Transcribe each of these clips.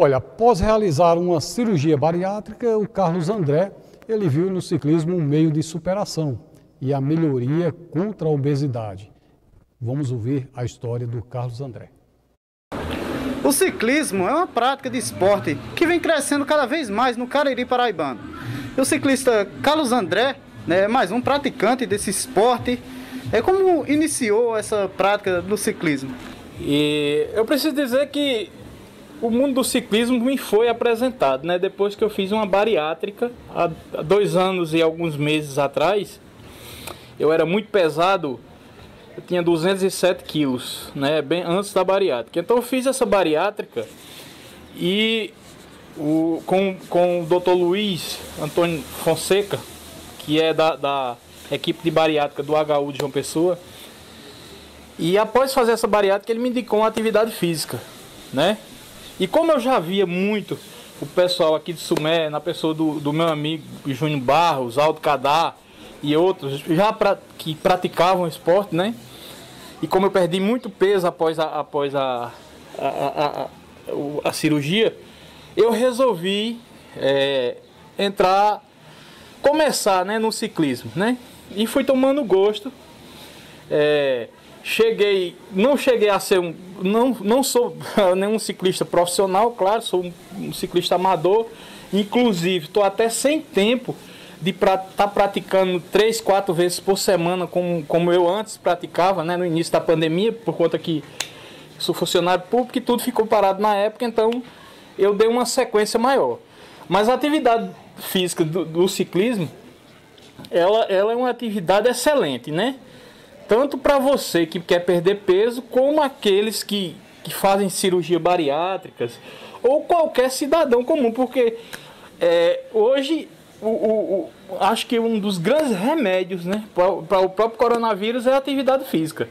Olha, após realizar uma cirurgia bariátrica, o Carlos André, ele viu no ciclismo um meio de superação e a melhoria contra a obesidade. Vamos ouvir a história do Carlos André. O ciclismo é uma prática de esporte que vem crescendo cada vez mais no Cariri Paraibano. E o ciclista Carlos André, né, é mais um praticante desse esporte, é como iniciou essa prática do ciclismo? E eu preciso dizer que o mundo do ciclismo me foi apresentado, né? Depois que eu fiz uma bariátrica há dois anos e alguns meses atrás, eu era muito pesado, eu tinha 207 quilos, né? Bem antes da bariátrica. Então eu fiz essa bariátrica e o, com, com o Dr. Luiz Antônio Fonseca, que é da, da equipe de bariátrica do HU de João Pessoa. E após fazer essa bariátrica, ele me indicou uma atividade física, né? E como eu já via muito o pessoal aqui de Sumé, na pessoa do, do meu amigo Júnior Barros, Aldo Cadá e outros, já pra, que praticavam esporte, né? E como eu perdi muito peso após a, após a, a, a, a, a cirurgia, eu resolvi é, entrar, começar né, no ciclismo, né? E fui tomando gosto. É, cheguei, não cheguei a ser um, não, não sou nenhum ciclista profissional, claro, sou um, um ciclista amador. Inclusive, estou até sem tempo de estar tá praticando três, quatro vezes por semana, como, como eu antes praticava, né, no início da pandemia, por conta que sou funcionário público e tudo ficou parado na época, então eu dei uma sequência maior. Mas a atividade física do, do ciclismo, ela, ela é uma atividade excelente, né? Tanto para você que quer perder peso, como aqueles que, que fazem cirurgia bariátricas, ou qualquer cidadão comum, porque é, hoje o, o, o, acho que um dos grandes remédios né, para o próprio coronavírus é a atividade física,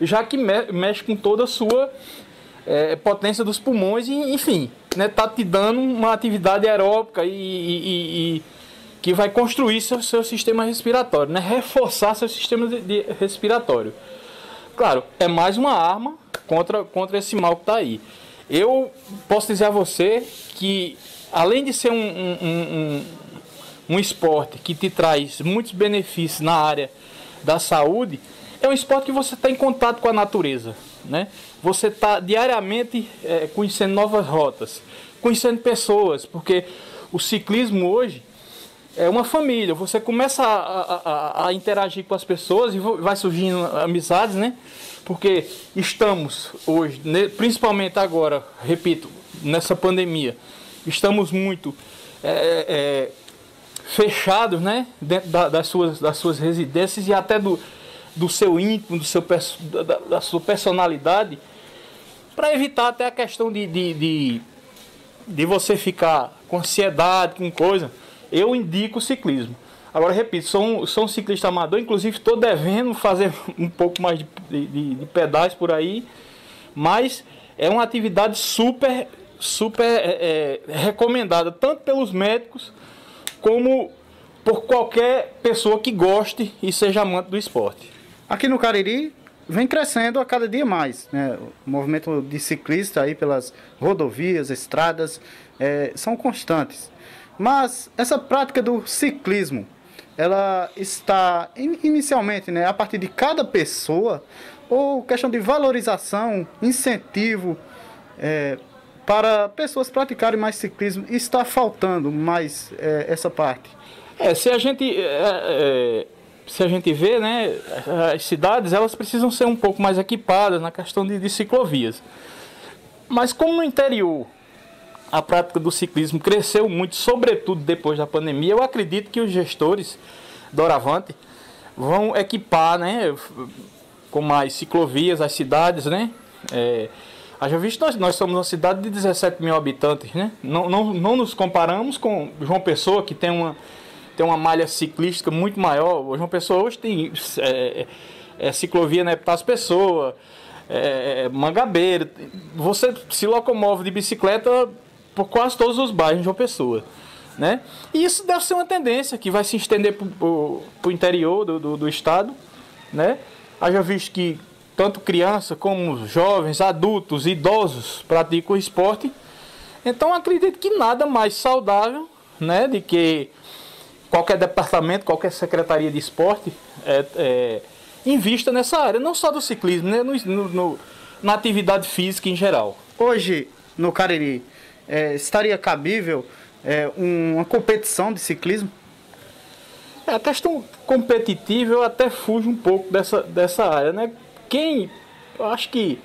já que me, mexe com toda a sua é, potência dos pulmões e, enfim, né, tá te dando uma atividade aeróbica e, e, e que vai construir seu, seu sistema respiratório, né, reforçar seu sistema de, de respiratório. Claro, é mais uma arma contra, contra esse mal que está aí. Eu posso dizer a você que, além de ser um, um, um, um esporte que te traz muitos benefícios na área da saúde, é um esporte que você está em contato com a natureza. Né? Você está diariamente é, conhecendo novas rotas, conhecendo pessoas, porque o ciclismo hoje é uma família. Você começa a, a, a, interagir com as pessoas e vai surgindo amizades, né? Porque estamos hoje, principalmente agora, repito, nessa pandemia, estamos muito é, é, é fechados, né? Dentro da, das, suas, das suas residências e até do, do seu íntimo, do seu, da, da sua personalidade, para evitar até a questão de, de, de, de, você ficar com ansiedade, com coisa, eu indico o ciclismo. Agora, repito, sou um, sou um ciclista amador, inclusive estou devendo fazer um pouco mais de, de, de pedais por aí, mas é uma atividade super, super é, é, recomendada, tanto pelos médicos como por qualquer pessoa que goste e seja amante do esporte. Aqui no Cariri vem crescendo a cada dia mais. Né? O movimento de ciclistas aí pelas rodovias, estradas, é, são constantes. Mas essa prática do ciclismo, ela está inicialmente né, a partir de cada pessoa, ou questão de valorização, incentivo é, para pessoas praticarem mais ciclismo, está faltando mais é, essa parte? É, se a gente é, é se a gente vê, né, as cidades elas precisam ser um pouco mais equipadas na questão de, de ciclovias. Mas como no interior a prática do ciclismo cresceu muito, sobretudo depois da pandemia, eu acredito que os gestores do Oravante vão equipar, né, com mais ciclovias as cidades, né? É, Haja visto, nós, nós somos uma cidade de 17 mil habitantes, né? Não, não, não nos comparamos com João Pessoa, que tem uma, tem uma malha ciclística muito maior. O João Pessoa hoje tem é, é, ciclovia né, para as pessoas, é, é, Mangabeira. Você se locomove de bicicleta por quase todos os bairros de João Pessoa. Né? E isso deve ser uma tendência que vai se estender para o interior do, do, do, estado. Né? Haja visto que tanto criança como jovens, adultos, idosos praticam o esporte. Então acredito que nada mais saudável, né, de que qualquer departamento, qualquer secretaria de esporte é, é, invista nessa área, não só do ciclismo, né, no, no, na atividade física em geral. Hoje, no Cariri, é, estaria cabível é, uma competição de ciclismo? É, a questão competitiva eu até fujo um pouco dessa, dessa área, né? Quem, eu acho que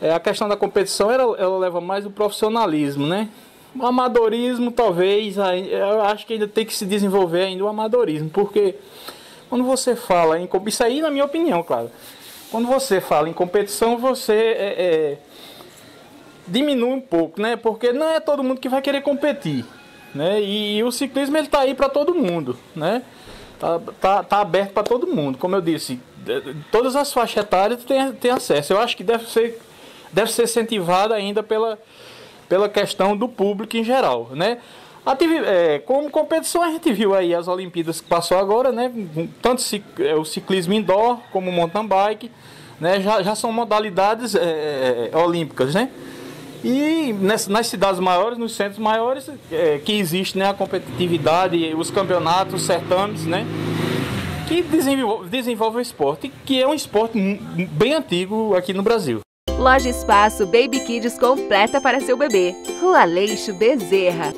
é, a questão da competição ela, ela leva mais o profissionalismo, né? O amadorismo talvez, eu acho que ainda tem que se desenvolver ainda o amadorismo, porque quando você fala em isso aí na minha opinião, claro, quando você fala em competição você é, é, diminui um pouco, né? Porque não é todo mundo que vai querer competir, né? E, e o ciclismo ele tá aí para todo mundo, né? Tá, tá, tá aberto para todo mundo, como eu disse, todas as faixas etárias têm, têm acesso. Eu acho que deve ser deve ser incentivada ainda pela, pela questão do público em geral, né? É, como competição a gente viu aí as Olimpíadas que passou agora, né? Tanto é, o ciclismo indoor como o mountain bike, né? Já, já são modalidades é, é, olímpicas, né? E nas, nas, cidades maiores, nos centros maiores, é, que existe né, a competitividade, os campeonatos, os certames, né? Que desenvolve, desenvolve o esporte, que é um esporte bem antigo aqui no Brasil. Loja Espaço Baby Kids completa para seu bebê. Rua Leixo Bezerra.